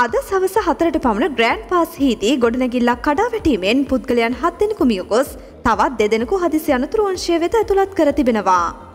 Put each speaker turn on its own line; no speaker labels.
අද සවස හතරට පමණ ග්‍රෑන්් පාස් හිදී ගොඩනැගිල්ලක් කඩා වැටීමෙන් පුද්ගලයන් හත් දෙනෙකු මිය ගොස් තවත් දෙදෙනෙකු හදිසි අනතුරු අංශය වෙත ඇතුළත් කර තිබෙනවා.